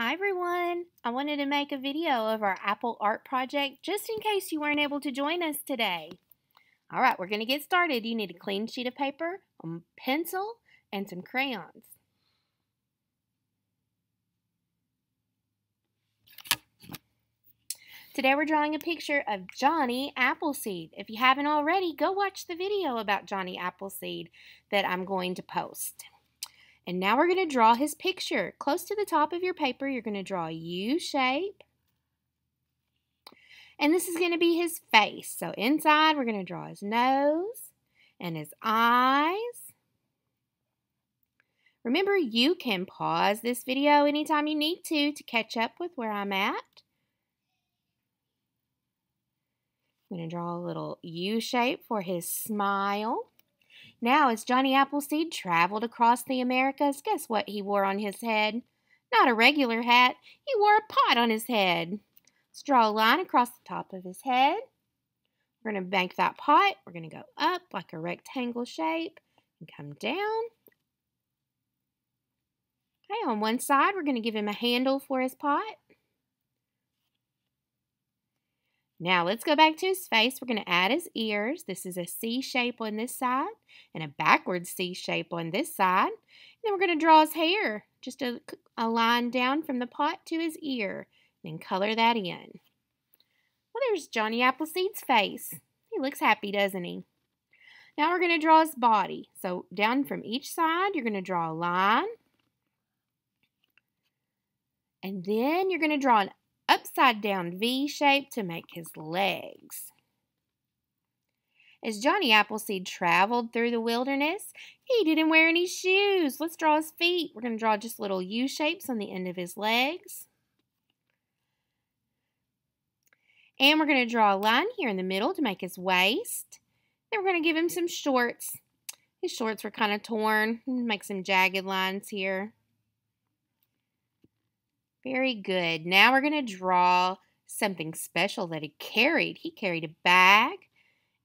Hi everyone! I wanted to make a video of our apple art project just in case you weren't able to join us today. Alright, we're going to get started. You need a clean sheet of paper, a pencil, and some crayons. Today we're drawing a picture of Johnny Appleseed. If you haven't already, go watch the video about Johnny Appleseed that I'm going to post. And now we're going to draw his picture. Close to the top of your paper, you're going to draw a U shape. And this is going to be his face. So inside, we're going to draw his nose and his eyes. Remember, you can pause this video anytime you need to to catch up with where I'm at. I'm going to draw a little U shape for his smile. Now, as Johnny Appleseed traveled across the Americas, guess what he wore on his head? Not a regular hat, he wore a pot on his head. Let's draw a line across the top of his head. We're going to bank that pot. We're going to go up like a rectangle shape and come down. Okay, on one side, we're going to give him a handle for his pot. Now let's go back to his face. We're going to add his ears. This is a C shape on this side and a backwards C shape on this side. And then we're going to draw his hair, just a, a line down from the pot to his ear. Then color that in. Well, there's Johnny Appleseed's face. He looks happy, doesn't he? Now we're going to draw his body. So down from each side, you're going to draw a line. And then you're going to draw an upside down V shape to make his legs. As Johnny Appleseed traveled through the wilderness, he didn't wear any shoes. Let's draw his feet. We're going to draw just little U shapes on the end of his legs. And we're going to draw a line here in the middle to make his waist. Then we're going to give him some shorts. His shorts were kind of torn. Make some jagged lines here. Very good. Now we're going to draw something special that he carried. He carried a bag.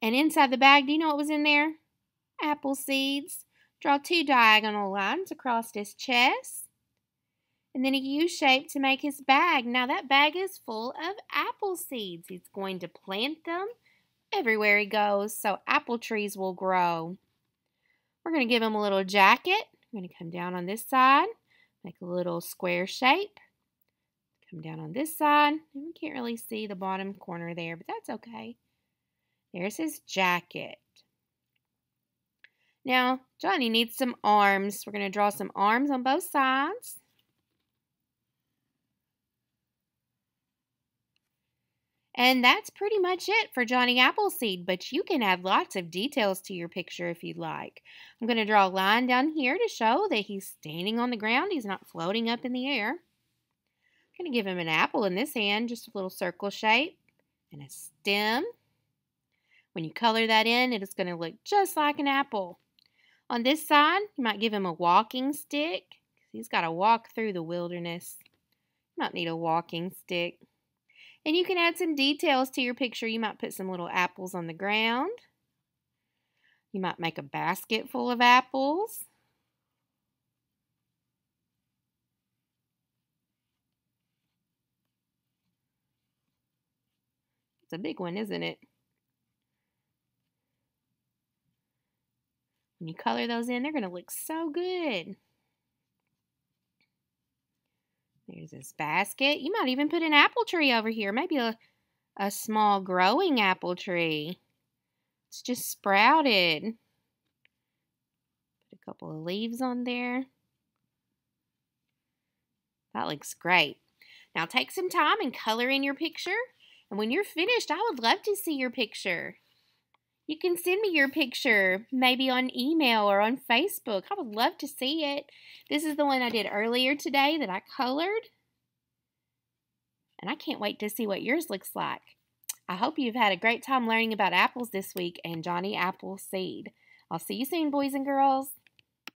And inside the bag, do you know what was in there? Apple seeds. Draw two diagonal lines across his chest. And then a U shape to make his bag. Now that bag is full of apple seeds. He's going to plant them everywhere he goes so apple trees will grow. We're going to give him a little jacket. I'm going to come down on this side, make a little square shape. Come down on this side. We can't really see the bottom corner there, but that's okay. There's his jacket. Now, Johnny needs some arms. We're going to draw some arms on both sides. And that's pretty much it for Johnny Appleseed, but you can add lots of details to your picture if you'd like. I'm going to draw a line down here to show that he's standing on the ground. He's not floating up in the air going to give him an apple in this hand, just a little circle shape and a stem. When you color that in, it is going to look just like an apple. On this side, you might give him a walking stick. He's got to walk through the wilderness. You might need a walking stick. And you can add some details to your picture. You might put some little apples on the ground. You might make a basket full of apples. A big one, isn't it? When you color those in, they're going to look so good. There's this basket. You might even put an apple tree over here. Maybe a, a small growing apple tree. It's just sprouted. Put a couple of leaves on there. That looks great. Now take some time and color in your picture. And when you're finished, I would love to see your picture. You can send me your picture, maybe on email or on Facebook. I would love to see it. This is the one I did earlier today that I colored. And I can't wait to see what yours looks like. I hope you've had a great time learning about apples this week and Johnny Appleseed. I'll see you soon, boys and girls.